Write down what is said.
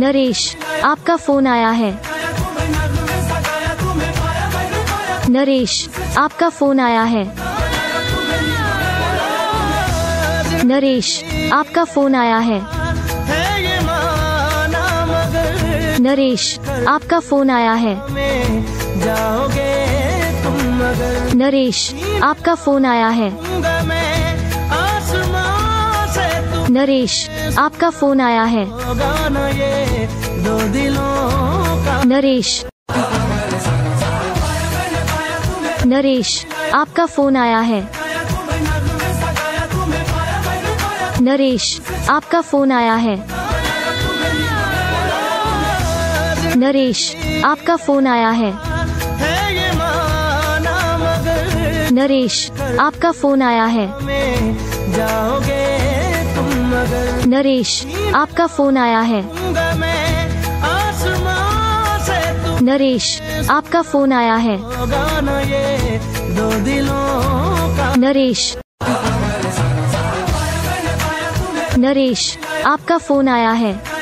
नरेश, आपका फ़ोन आया है। नरेश, आपका फ़ोन आया है। नरेश, आपका फ़ोन आया है। नरेश, आपका फ़ोन आया है। नरेश, आपका फ़ोन आया है। नरेश, आपका फ़ोन आया है। नरेश। नरेश, आपका फ़ोन आया है। नरेश, आपका फ़ोन आया है। नरेश, आपका फ़ोन आया है। नरेश, आपका फ़ोन आया है। नरेश, आपका फ़ोन आया है। नरेश, आपका फ़ोन आया है। नरेश। नरेश, आपका फ़ोन आया है।